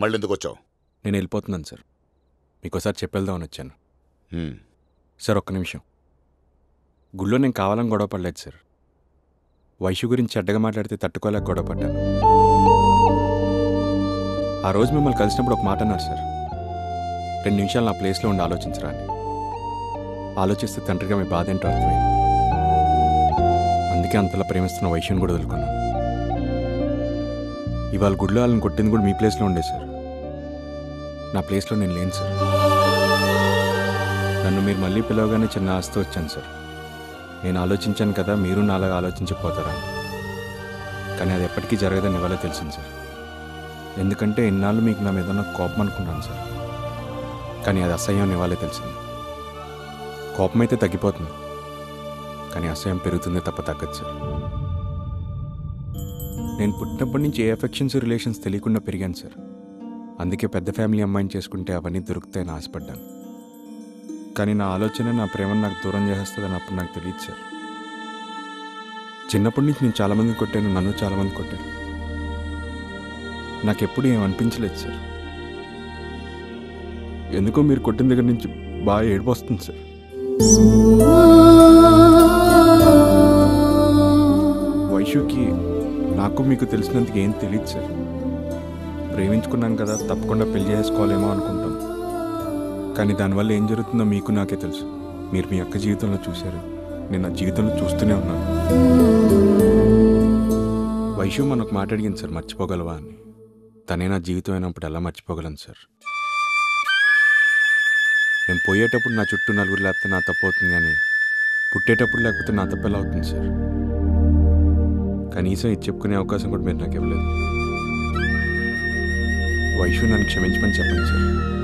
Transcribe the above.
మళ్ళీ ఎందుకు వచ్చావు నేను వెళ్ళిపోతున్నాను సార్. మీకు ఒకసారి చెప్పేద్దామని వచ్చాను. హ్మ్. సార్ ఒక్క నిమిషం. గుళ్ళో నేను కావాలని గొడవ పడలేదు సార్. వైషు గురించి చెడ్డగా మాట్లాడితే తట్టుకోలేక గొడవ పడ్డాను. ఆ రోజు మిమ్మల్ని కలిసినప్పుడు ఒక మాట అన్నారు సార్. రెండు నిమిషాలు నా ప్లేస్లో ఉండి ఆలోచించరా అని ఆలోచిస్తే తండ్రిగా మీ బాధ ఏంటో అర్థమైంది. అందుకే అంతలా ప్రేమిస్తున్న వైశ్యుని కూడా వదులుకున్నాను. ఇవాళ గుడిలో వాళ్ళని కొట్టింది కూడా మీ ప్లేస్లో ఉండే సార్. నా ప్లేస్లో నేను లేను సార్. నన్ను మీరు మళ్ళీ పిలవగానే చిన్న ఆస్తి వచ్చాను సార్. నేను ఆలోచించాను కదా మీరు నాలాగా ఆలోచించకపోతారా? కానీ అది ఎప్పటికీ జరగదని ఇవాళ తెలిసింది సార్. ఎందుకంటే ఇన్నాళ్ళు మీకు నా మీద ఉన్న కోపం అనుకున్నాను సార్. కానీ అది అసహ్యం అని ఇవాళే తెలిసింది. కోపం అయితే తగ్గిపోతుంది. కానీ అసహ్యం పెరుగుతుంది తప్ప తగ్గదు సార్. నేను పుట్టినప్పటి నుంచి ఏ ఎఫెక్షన్స్ రిలేషన్స్ తెలియకుండా పెరిగాను సార్. అందుకే పెద్ద ఫ్యామిలీ అమ్మాయిని చేసుకుంటే అవన్నీ దొరుకుతాయని ఆశపడ్డాను. కానీ నా ఆలోచన నా ప్రేమను నాకు దూరం చేసేస్తుందని అప్పుడు నాకు తెలియదు సార్. చిన్నప్పటి నుంచి నేను చాలామంది కొట్టాను నన్ను చాలామంది కొట్టాను నాకు ఎప్పుడు ఏం అనిపించలేదు సార్. ఎందుకో మీరు కొట్టిన దగ్గర నుంచి బాగా ఏడుపు వస్తుంది సార్. వైషుకి నాకు మీకు తెలిసినందుకు ఏం తెలియదు సార్. ప్రేమించుకున్నాను కదా తప్పకుండా పెళ్ళి చేసుకోవాలేమో అనుకుంటాం. కానీ దానివల్ల ఏం జరుగుతుందో మీకు నాకే తెలుసు. మీరు మీ అక్క జీవితంలో చూశారు. నేను నా జీవితంలో చూస్తూనే ఉన్నాను. వైశ్యం మనకు మాట్లాడిగింది సార్ మర్చిపోగలవా అని. తనే నా జీవితం అయినప్పుడు ఎలా మర్చిపోగలను సార్? నేను పోయేటప్పుడు నా చుట్టూ నలుగురు లేకపోతే నా తప్పు అవుతుంది కానీ పుట్టేటప్పుడు లేకపోతే నా తప్పు ఎలా అవుతుంది సార్? కనీసం ఇది చెప్పుకునే అవకాశం కూడా మీరు నాకు ఇవ్వలేదు. వైషు నన్ను క్షమించమని చెప్పండి సార్.